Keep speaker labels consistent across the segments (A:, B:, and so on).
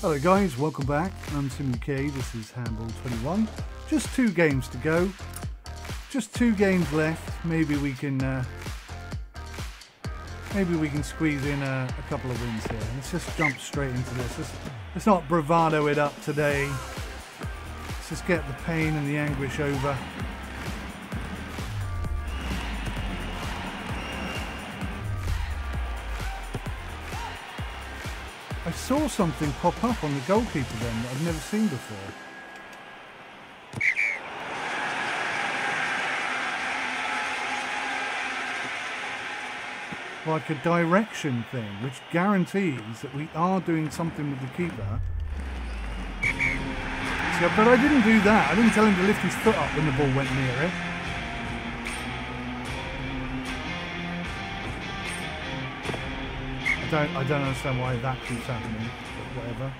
A: Hello guys, welcome back. I'm Sim UK, this is Handball 21. Just two games to go. Just two games left. Maybe we can uh, maybe we can squeeze in a, a, couple of wins here. Let's just jump straight into this. Let's, let's not bravado it up today. Let's just get the pain and the anguish over. I saw something pop up on the goalkeeper then that I've never seen before. Like a direction thing, which guarantees that we are doing something with the keeper. See, but I didn't do that. I didn't tell him to lift his foot up when the ball went near it. Don't I don't understand why that keeps happening, but whatever.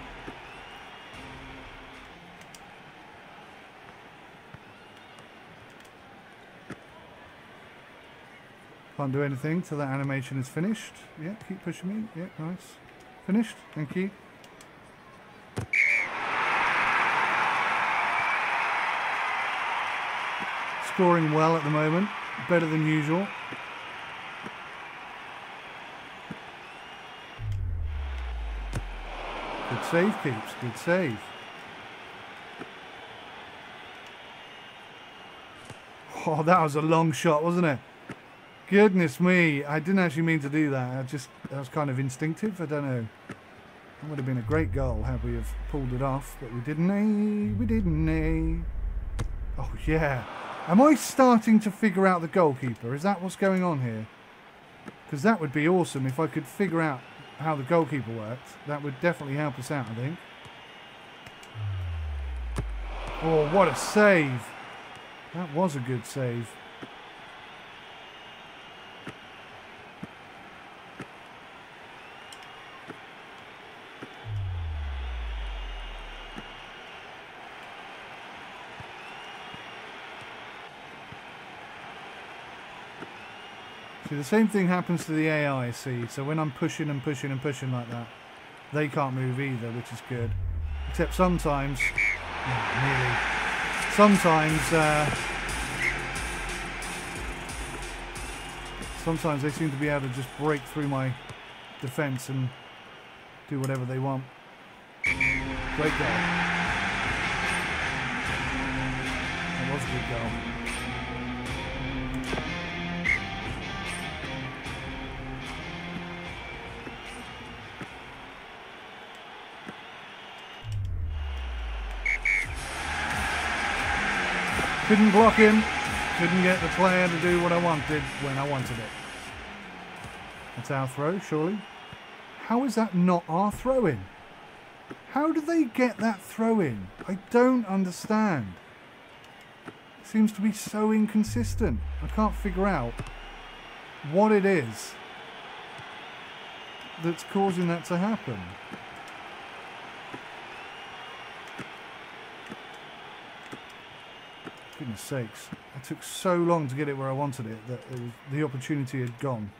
A: Can't do anything till that animation is finished. Yeah, keep pushing me. Yeah, nice. Finished. Thank you. Scoring well at the moment. Better than usual. Good save, Keeps. Good save. Oh, that was a long shot, wasn't it? Goodness me. I didn't actually mean to do that. I just, that was kind of instinctive. I don't know. That would have been a great goal had we have pulled it off, but we didn't, eh? We didn't, eh? Oh, yeah. Am I starting to figure out the goalkeeper? Is that what's going on here? Because that would be awesome if I could figure out how the goalkeeper worked. That would definitely help us out, I think. Oh, what a save. That was a good save. The same thing happens to the AI, see. So when I'm pushing and pushing and pushing like that, they can't move either, which is good. Except sometimes, nearly, sometimes, uh, sometimes they seem to be able to just break through my defence and do whatever they want. Great goal. That was a good goal. Couldn't block him. Couldn't get the player to do what I wanted when I wanted it. That's our throw, surely. How is that not our throw in? How do they get that throw in? I don't understand. It seems to be so inconsistent. I can't figure out what it is that's causing that to happen. Goodness sakes. It took so long to get it where I wanted it that it was, the opportunity had gone.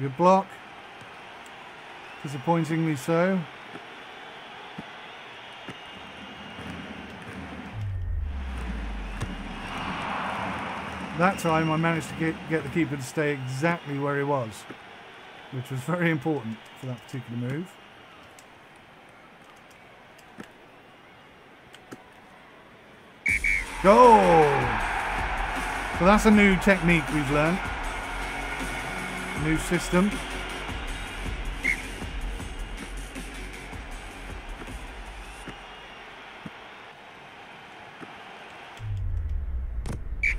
A: Good block. Disappointingly so. That time I managed to get, get the keeper to stay exactly where he was, which was very important for that particular move. Goal! So that's a new technique we've learned. New system.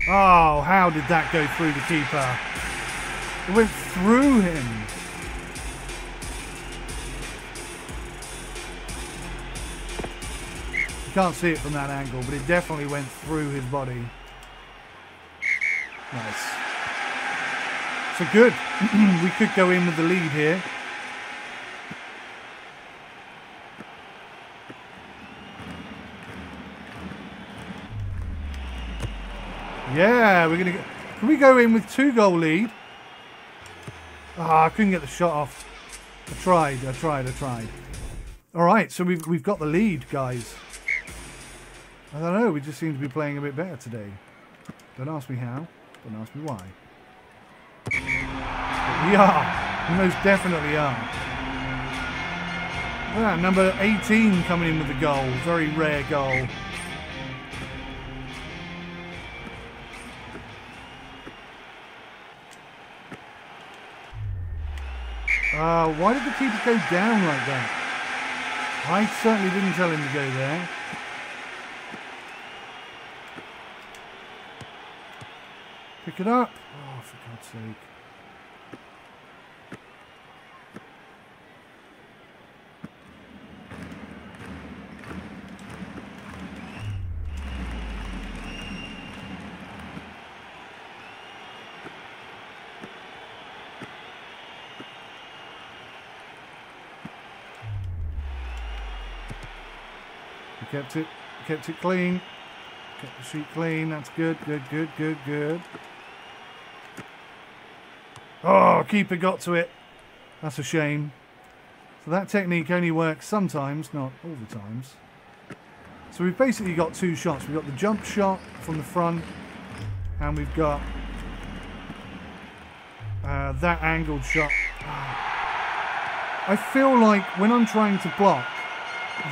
A: Oh, how did that go through the keeper? It went through him. You can't see it from that angle, but it definitely went through his body. Nice. So good. we could go in with the lead here. Yeah, we're going to. Can we go in with two goal lead? Ah, I couldn't get the shot off. I tried, I tried, I tried. All right, so we've, we've got the lead, guys. I don't know, we just seem to be playing a bit better today. Don't ask me how, don't ask me why. But we are. We most definitely are. Yeah, number 18 coming in with the goal. Very rare goal. Uh, why did the keeper go down like that? I certainly didn't tell him to go there. Pick it up. Oh, for God's sake. Kept it, kept it clean. Kept the sheet clean. That's good, good, good, good, good. Oh, keeper got to it. That's a shame. So that technique only works sometimes, not all the times. So we've basically got two shots. We've got the jump shot from the front, and we've got uh, that angled shot. I feel like when I'm trying to block,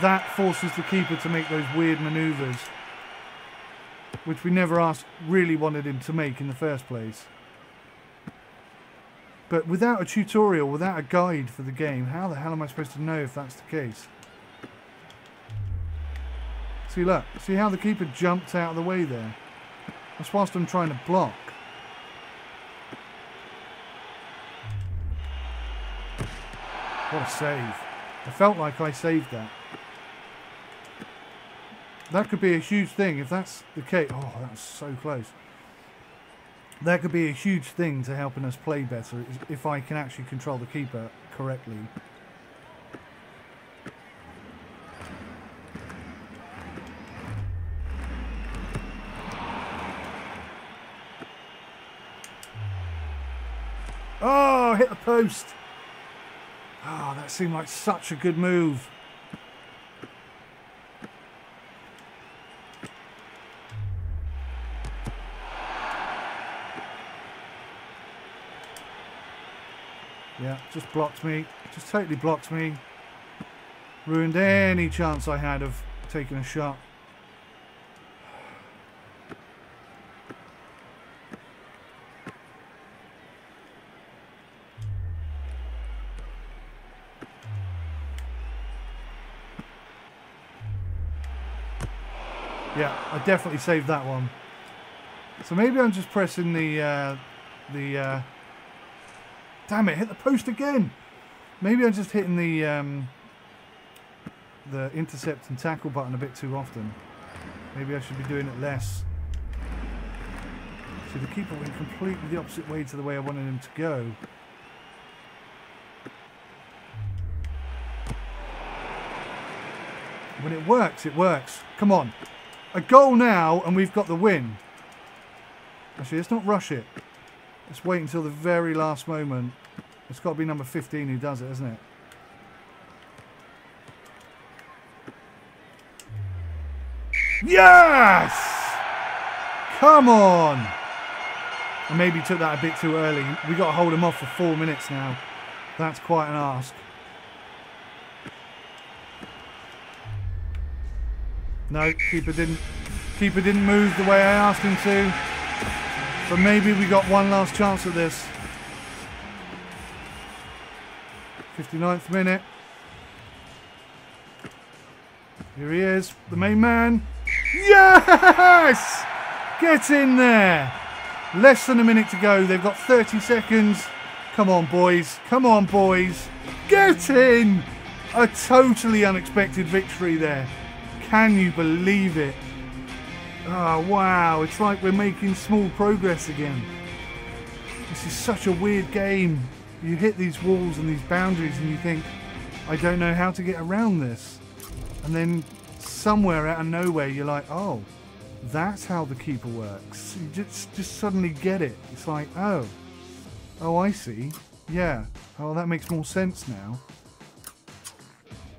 A: that forces the keeper to make those weird manoeuvres, which we never asked, really wanted him to make in the first place. But without a tutorial, without a guide for the game, how the hell am I supposed to know if that's the case? See, look. See how the keeper jumped out of the way there? That's whilst I'm trying to block. What a save. I felt like I saved that. That could be a huge thing if that's the case. Oh, that's so close. That could be a huge thing to helping us play better if I can actually control the keeper correctly. Oh, hit the post. Oh, that seemed like such a good move. Blocked me. Just totally blocked me. Ruined any chance I had of taking a shot. Yeah, I definitely saved that one. So maybe I'm just pressing the uh, the uh, Damn it, hit the post again. Maybe I'm just hitting the um, the intercept and tackle button a bit too often. Maybe I should be doing it less. See, the keeper went completely the opposite way to the way I wanted him to go. When it works, it works. Come on. A goal now, and we've got the win. Actually, let's not rush it. Let's wait until the very last moment. It's got to be number 15 who does it, isn't it? Yes! Come on! I maybe took that a bit too early. We've got to hold him off for four minutes now. That's quite an ask. No, keeper didn't keeper didn't move the way I asked him to. But maybe we got one last chance at this. 59th minute. Here he is, the main man. Yes! Get in there. Less than a minute to go. They've got 30 seconds. Come on, boys. Come on, boys. Get in! A totally unexpected victory there. Can you believe it? Oh, wow. It's like we're making small progress again. This is such a weird game. You hit these walls and these boundaries and you think, I don't know how to get around this. And then somewhere out of nowhere, you're like, oh, That's how the keeper works. You just, just suddenly get it. It's like, oh. Oh, I see. Yeah. Oh, that makes more sense now.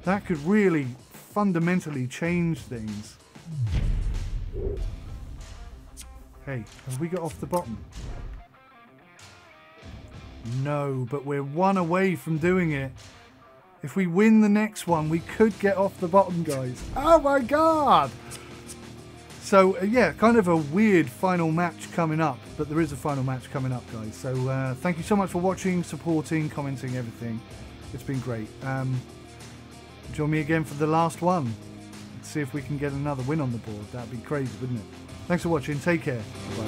A: That could really fundamentally change things. Hey, have we got off the bottom? No, but we're one away from doing it. If we win the next one, we could get off the bottom, guys. Oh my god! So, uh, yeah, kind of a weird final match coming up, but there is a final match coming up, guys. So, uh, thank you so much for watching, supporting, commenting, everything. It's been great. Um, join me again for the last one. Let's see if we can get another win on the board. That'd be crazy, wouldn't it? Thanks for watching. Take care. Bye.